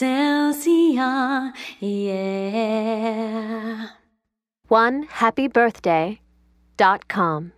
Excelsior, yeah. One happy birthday dot com.